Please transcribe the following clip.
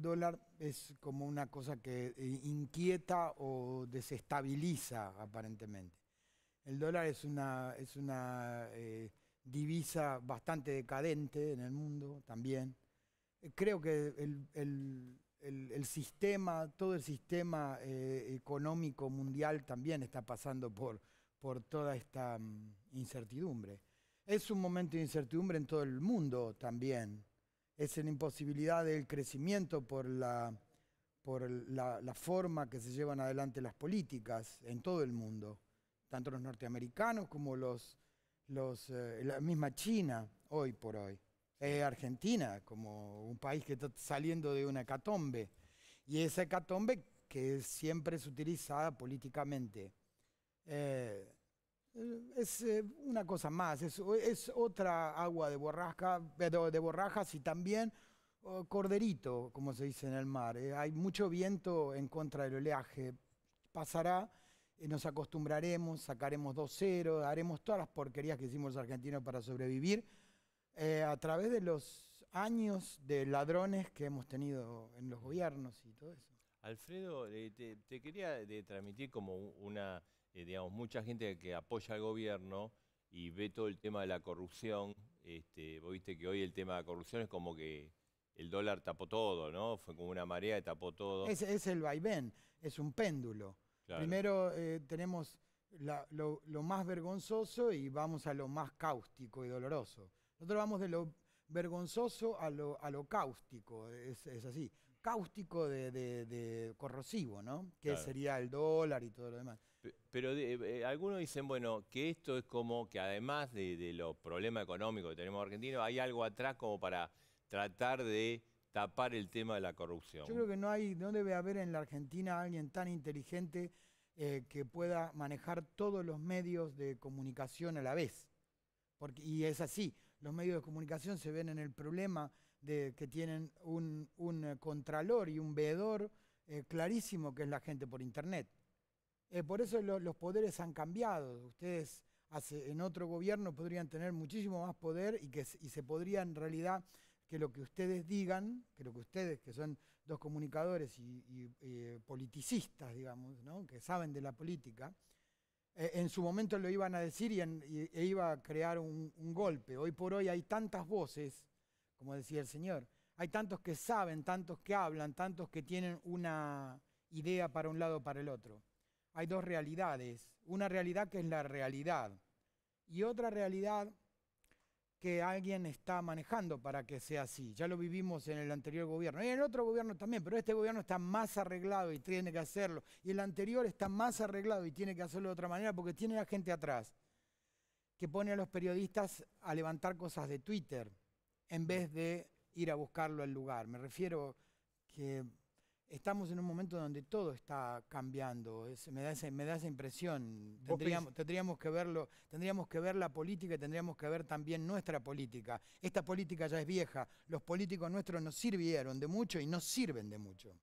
el dólar es como una cosa que eh, inquieta o desestabiliza aparentemente. El dólar es una, es una eh, divisa bastante decadente en el mundo también. Eh, creo que el, sistema, todo el sistema económico mundial también está pasando por, por toda esta mm, incertidumbre. Es un momento de incertidumbre en todo el mundo también es en imposibilidad del crecimiento por la, por la, forma que se llevan adelante las políticas en todo el mundo, tanto los norteamericanos como los, los, eh, la misma China, hoy por hoy. Argentina, como un país que está saliendo de una hecatombe, y esa hecatombe que siempre es utilizada políticamente. Eh, es eh, una cosa más, es, otra agua de borraja, de borrajas y también corderito, como se dice en el mar. Eh. Hay mucho viento en contra del oleaje. Pasará, eh, nos acostumbraremos, sacaremos dos ceros, haremos todas las porquerías que hicimos los argentinos para sobrevivir a través de los años de ladrones que hemos tenido en los gobiernos y todo eso. Alfredo, te, te, quería transmitir como una eh, digamos, mucha gente que apoya al gobierno y ve todo el tema de la corrupción, este, vos viste que hoy el tema de la corrupción es como que el dólar tapó todo, ¿no? Fue como una marea que tapó todo. Es, es el vaivén, es un péndulo. Primero eh, tenemos lo, más vergonzoso y vamos a lo más cáustico y doloroso. Nosotros vamos de lo vergonzoso a lo, a lo cáustico, es, así. Cáustico de, corrosivo, ¿no? Que sería el dólar y todo lo demás. Pero eh, algunos dicen, bueno, que esto es como que además de, los problemas económicos que tenemos argentinos, hay algo atrás como para tratar de tapar el tema de la corrupción. Yo creo que no hay, no debe haber en la Argentina alguien tan inteligente eh, que pueda manejar todos los medios de comunicación a la vez. Porque, y es así, los medios de comunicación se ven en el problema de que tienen un, contralor y un veedor eh, clarísimo que es la gente por Internet. Eh, por eso los poderes han cambiado. Ustedes en otro gobierno podrían tener muchísimo más poder y, que, se podría en realidad que lo que ustedes digan, que lo que ustedes, que son dos comunicadores y, eh, politicistas, digamos, que saben de la política, eh, en su momento lo iban a decir y, e iba a crear un, un golpe. Hoy por hoy hay tantas voces, como decía el señor, hay tantos que saben, tantos que hablan, tantos que tienen una idea para un lado o para el otro hay dos realidades. Una realidad que es la realidad y otra realidad que alguien está manejando para que sea así. Ya lo vivimos en el anterior gobierno y en el otro gobierno también, pero este gobierno está más arreglado y tiene que hacerlo. Y el anterior está más arreglado y tiene que hacerlo de otra manera porque tiene a gente atrás que pone a los periodistas a levantar cosas de Twitter en vez de ir a buscarlo al lugar. Me refiero que estamos en un momento donde todo está cambiando. me, da esa, me da esa impresión. Tendríamos, tendríamos, que verlo, tendríamos que ver la política y tendríamos que ver también nuestra política. Esta política ya es vieja. Los políticos nuestros nos sirvieron de mucho y nos sirven de mucho.